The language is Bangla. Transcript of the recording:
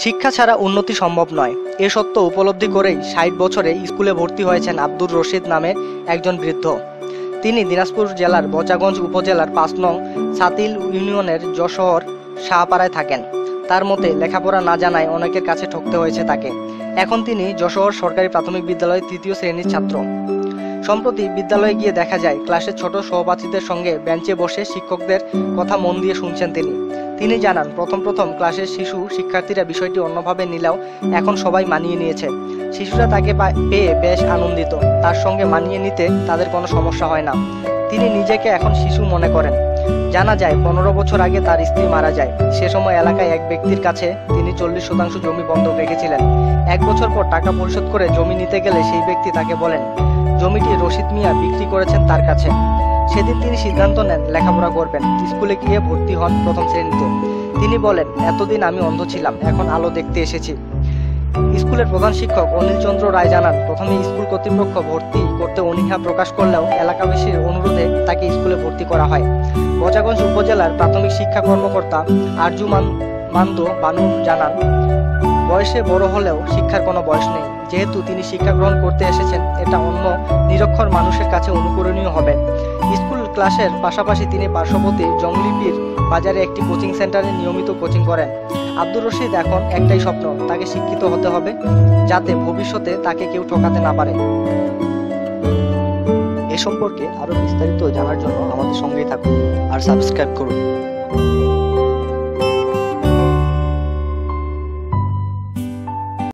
শিক্ষা ছাড়া উন্নতি সম্ভব নয়। এ সত্য উপলব্ধি করেই ষাট বছরে স্কুলে ভর্তি হয়েছেন আব্দুর রশিদ নামে একজন বৃদ্ধ। তিনি দিনাজপুর জেলার বচাগঞ্জ উপজেলার পাঁচ নং সাতিল ইউনিয়নের যশোর শাহপাড়ায় থাকেন। তার মতে, লেখাপড়া না জানায় অনেকের কাছে ঠকতে হয়েছে তাকে। এখন তিনি যশোর সরকারি প্রাথমিক বিদ্যালয়ের তৃতীয় শ্রেণির ছাত্র। সম্প্রতি বিদ্যালয়ে গিয়ে দেখা যায়, ক্লাসের ছোট সহপাঠীদের সঙ্গে বেঞ্চে বসে শিক্ষকদের কথা মন দিয়ে শুনছেন তিনি। তিনি জানান, প্রথম প্রথম ক্লাসের শিশু শিক্ষার্থীরা বিষয়টি অন্যভাবে নিলেও এখন সবাই মানিয়ে নিয়েছে। শিশুরা তাকে পেয়ে বেশ আনন্দিত। তার সঙ্গে মানিয়ে নিতে তাদের কোনো সমস্যা হয় না। তিনি নিজেকে এখন শিশু মনে করেন। জানা যায়, পনেরো বছর আগে তার স্ত্রী মারা যায়। সে সময় এলাকায় এক ব্যক্তির কাছে তিনি চল্লিশ শতাংশ জমি বন্ধক রেখেছিলেন। এক বছর পর টাকা পরিশোধ করে জমি নিতে গেলে সেই ব্যক্তি তাকে বলেন, জমিটি রশিদ মিয়া বিক্রি করেছেন তার কাছে। সেদিন তিনি সিদ্ধান্ত নেন, লেখাপড়া করবেন। স্কুলে গিয়ে ভর্তি হন প্রথম শ্রেণীতে। তিনি বলেন, এতদিন আমি অন্ধ ছিলাম, এখন আলো দেখতে এসেছি। স্কুলের প্রধান শিক্ষক অনিল চন্দ্র রায় জানান, প্রথমে স্কুল কর্তৃপক্ষ ভর্তি করতে অনীহা প্রকাশ করলেও এলাকাবাসীর অনুরোধে তাকে স্কুলে ভর্তি করা হয়। বজাগঞ্জ উপজেলার প্রাথমিক শিক্ষা কর্মকর্তা আরজুমান মান্দ বানু জানান বয়সে বড় হলেও শিক্ষার কোনো বয়স নেই। যেহেতু তিনি শিক্ষা গ্রহণ করতে এসেছেন, এটা অন্য নিরক্ষর মানুষের কাছে অনুকরণীয় হবে। স্কুল ক্লাসের পাশাপাশি তিনি পার্শ্ববর্তী জঙ্গলিপির বাজারে একটি কোচিং সেন্টারে নিয়মিত কোচিং করেন। আব্দুর রশিদ এখন একটাই স্বপ্ন, তাকে শিক্ষিত হতে হবে যাতে ভবিষ্যতে তাকে কেউ ঠকাতে না পারে। এ সম্পর্কে আরও বিস্তারিত জানার জন্য আমাদের সঙ্গেই থাকুন আর সাবস্ক্রাইব করুন।